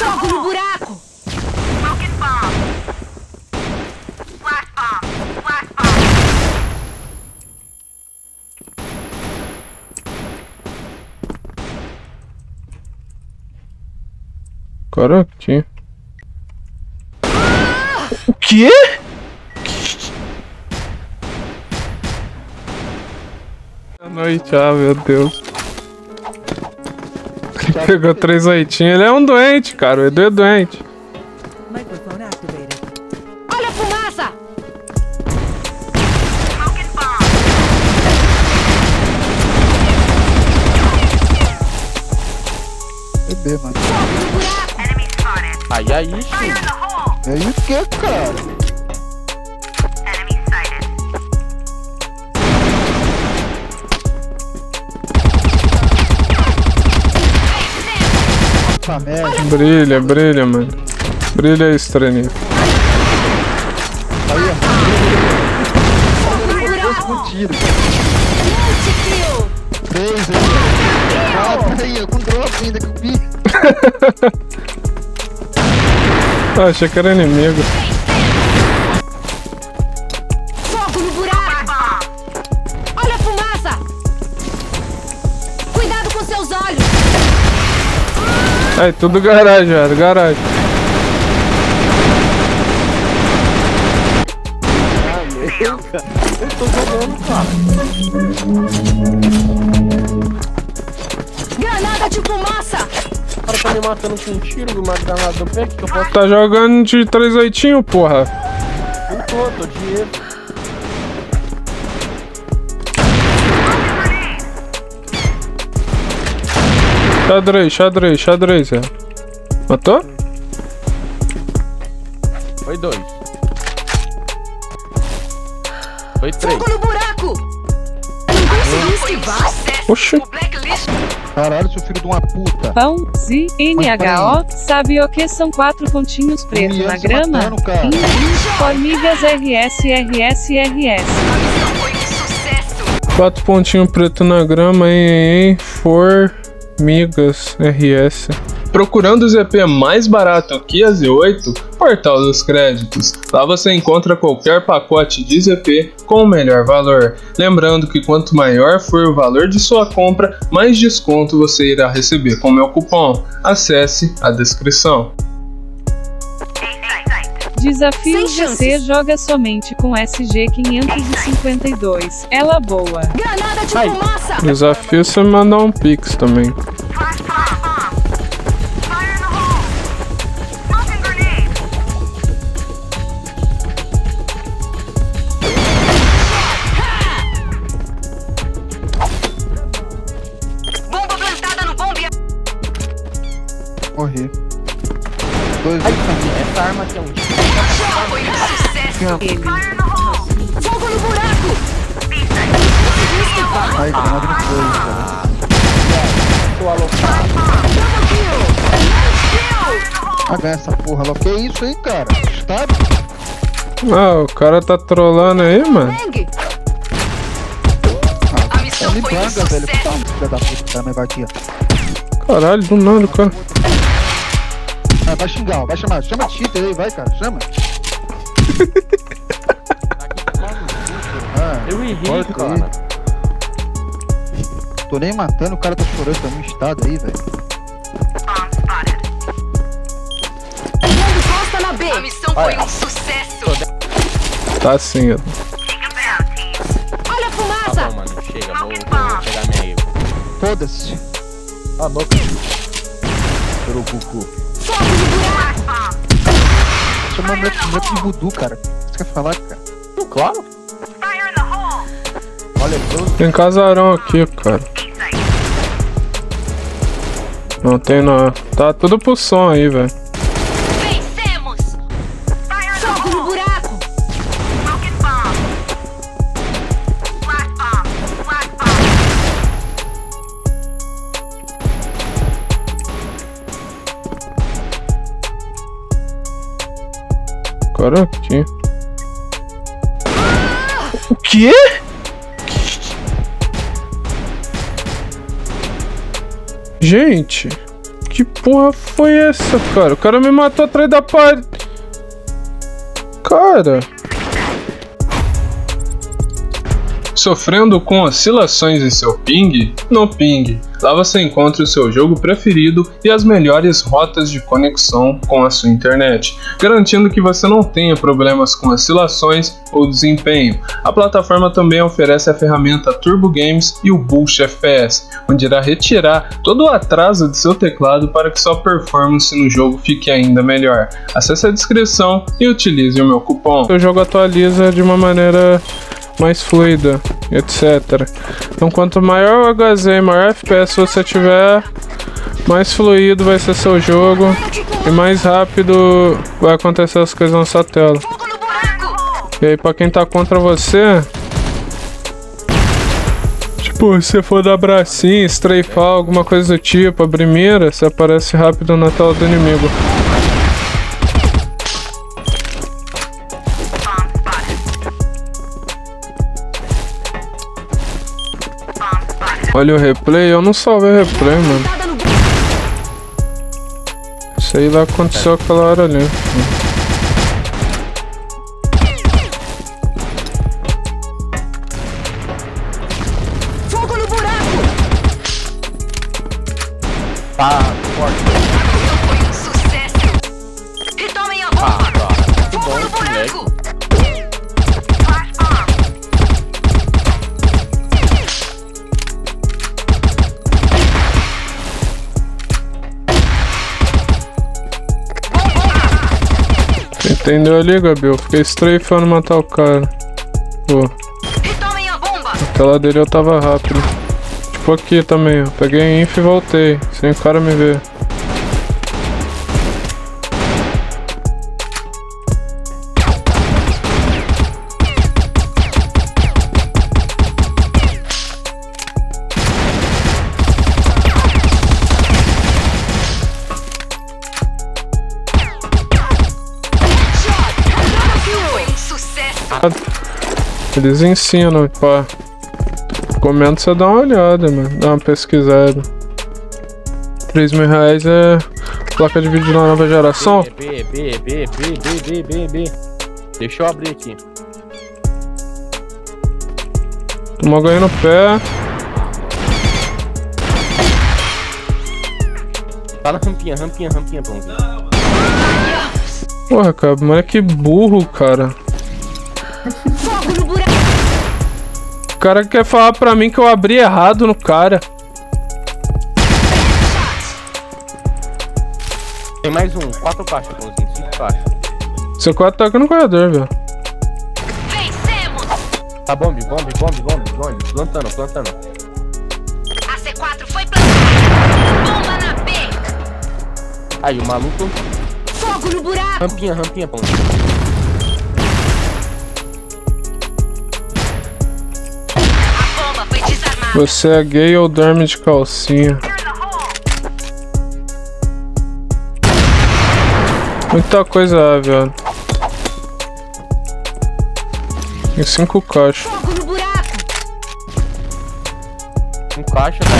Fogo no buraco! Smoking bomb. Flash bomb. Flash bomb. Cara, aqui. O quê? Boa noite, ah, meu Deus. Pegou três oitinhos. Ele é um doente, cara. O Edu é doente. Olha a fumaça! Bebê, mano. Ai, ai, ixi. Fire in the hole. E aí o que, cara? Puta merda. Brilha, brilha, mano. Brilha estranho. Aí, no buraco! ó. Um tiro. Multi-kill! Três aí. Quatro aí, ó. Com drop ainda que eu vi. Ah, achei que era inimigo. Aí, tudo garagem, velho. Garagem. Eu, cara. Eu tô jogando, cara. Granada de fumaça! O cara tá me matando com um tiro, uma granada no pé, que eu posso... Tá jogando de três oitinho, porra. Não tô, tô dinheiro. Xadrez, xadrez, xadrez, é. Matou? Foi dois. Foi três. Fogo no buraco! Não consegui esquivar? Oxi. O. Caralho, seu filho de uma puta. Pão, Z, NHO, sabe o que são quatro pontinhos pretos na grama? matando. Formigas RS, RS, RS. Quatro pontinhos preto na grama, hein, hein, hein. Formigas RS. Procurando o ZP mais barato que a Z8? Portal dos Créditos. Lá você encontra qualquer pacote de ZP com o melhor valor. Lembrando que quanto maior for o valor de sua compra, mais desconto você irá receber com meu cupom. Acesse a descrição. Desafio Sem GC chances. joga somente com SG 552. Ela boa. Granada de Ai. fumaça! Desafio você mandar um pix também. Fogo no buraco! Ai, granada no fogo, cara. Tô alocado. Ah, ganha essa porra lá. Que isso aí, cara? Estado? Ah, o cara tá trolando aí, mano. Bang! A Tá missão me foi um banga, velho. Puta, filha da puta, cara, vai aqui, ó. Caralho, do nada, cara. Ah, vai xingar, ó. Vai chamar. Chama cheater aí, vai, cara. Chama. Ah, Eu errei, cara. Tô nem matando, o cara tá chorando, tá num estado aí, velho. Costa na B! A missão foi um sucesso. Tá assim, ó. Olha a Tá fumaça! bom, mano. Chega, vou, vou pegar minha eco. Foda-se. Cala a boca. Pelo cucu. Fogo no buraco! Chama meu meu de voodoo, cara. Você quer falar, cara? Claro. The hole. Olha, Tem casarão aqui, cara. Não tem não. Tá tudo pro som aí, velho. O quê? Gente, Que porra foi essa, cara? O cara me matou atrás da parede. Cara. Sofrendo com oscilações em seu ping? No Ping. Lá você encontra o seu jogo preferido e as melhores rotas de conexão com a sua internet, garantindo que você não tenha problemas com oscilações ou desempenho. A plataforma também oferece a ferramenta Turbo Games e o Boost FPS, onde irá retirar todo o atraso de seu teclado para que sua performance no jogo fique ainda melhor. Acesse a descrição e utilize o meu cupom. O jogo atualiza de uma maneira mais fluida, etc. Então quanto maior o HZ maior FPS você tiver, mais fluido vai ser seu jogo e mais rápido vai acontecer as coisas na sua tela. E aí pra quem tá contra você, tipo, se for dar bracinho, strafar, alguma coisa do tipo, abrir mira, você aparece rápido na tela do inimigo. Olha o replay, eu não salvei o replay, mano. Isso aí lá aconteceu aquela hora ali. Entendeu ali, Gabi? Eu fiquei strafando matar o cara. Pô, aquela dele eu tava rápido. Tipo aqui também, ó. Peguei inf e voltei, sem o cara me ver. Eles ensinam, pá. Comenta você dá uma olhada, mano. Dá uma pesquisada. 3 mil reais é placa de vídeo da nova geração. B, B, B, B, B, B, B, B. Deixa eu abrir aqui. Tomou ganho no pé. Tá na rampinha, rampinha, rampinha, pãozinho. Porra, cara, moleque burro, cara. Fogo no buraco! O cara quer falar pra mim que eu abri errado no cara. Tem mais um, quatro caixas, pãozinho, cinco caixas. Seu quadro tá aqui no corredor, velho. Vencemos! Tá bombe, bombe, bombe, bombe, bombe. Plantando, plantando. A C4 foi plantada! Bomba na B! Aí, o maluco. Fogo no buraco! Rampinha, rampinha, pãozinho. Você é gay ou dorme de calcinha? Muita coisa, ah, velho. Tem cinco caixas. Um caixa, né?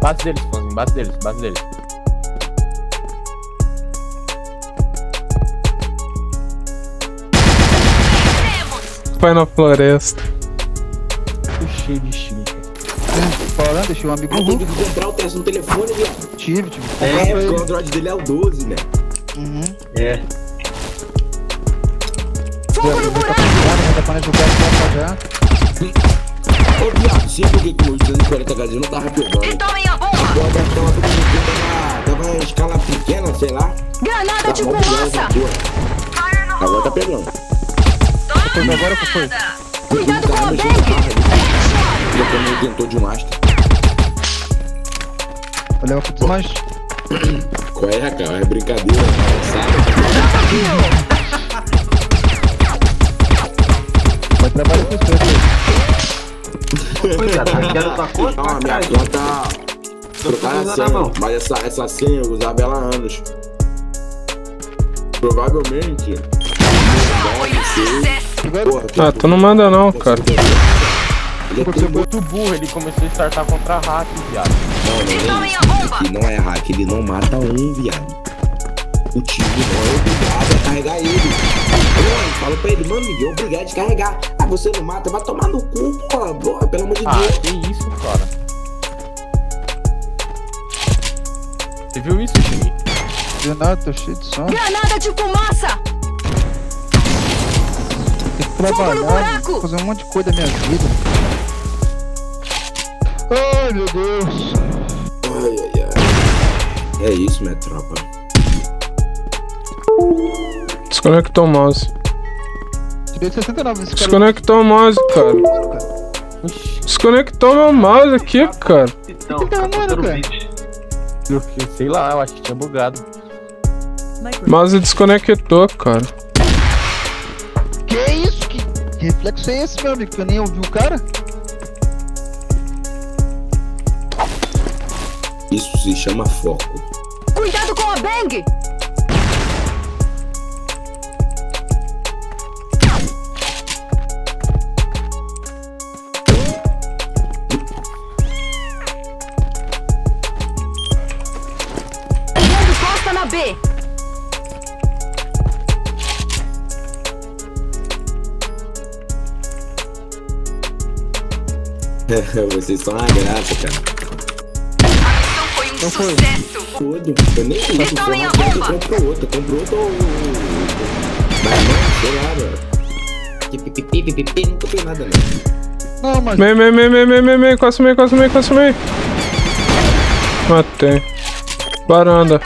Bate deles, pãozinho, bate deles, bate deles. Pai na floresta. Tô cheio de xinga. Falando, deixei um amigo Tem Hulk. que comprar o teste no telefone, viado. Tive, tive. que É, porque o. Android dele é o 12, né? Uhum. É. Fogo no tá buraco! já tá. Ô, viado, se eu joguei com meus 240 HZ, não tava pegando. Retomem a bomba! Pode achar uma pequena, tava em escala pequena, sei lá. Granada Tá de no Agora tá pegando. Pois agora que foi. Cuidado com Tá o. Depois me tentou de um astro. Vou levar pro mais. Qual é, cara? É brincadeira, sabe? Vai trabalhar com isso aí. Não, a minha conta. Trocaram a senha, mas essa, essa senha eu usava ela há anos. Provavelmente. Foi um sucesso! Porra, Ah, tu não manda não, cara. Ele é Você turbo. muito burro, ele começou a startar contra hack, viado. Não, não é isso. Aqui não é hack, ele não mata um, viado. O time não é obrigado a carregar ele. Fala pra ele, mano, ninguém é obrigado a carregar. Ah, você não mata, vai tomar no cu, porra, bro, pelo amor de Ah, Deus. que isso, cara. Você viu isso, time? De nada, tô cheio de som. Granada de fumaça! Trabalhar, fazer um monte de coisa da minha vida. Ai, meu Deus. Ai, ai, ai. É isso, minha tropa. Desconectou o mouse. Tirei 69 nesse cara. Desconectou o mouse, cara. Desconectou meu mouse aqui, cara. O que tá arrumando, cara? Eu, sei lá, eu acho que tinha bugado. Mouse desconectou, cara. Que reflexo é esse, meu amigo? Que eu nem ouvi o cara? Isso se chama foco. Cuidado com a Bang! Vocês são uma graça, cara. A missão foi um sucesso. Todo. Eu nem vi isso. Tomem a Só bomba. compro outro, compro outro. Mas não, sei lá. Que pipipi, pipipi, nunca tem nada, não. Não, mas Meio, meio, meio, meio, meio, meio, meio, quase meio, quase meio, quase meio. Matei. Varanda.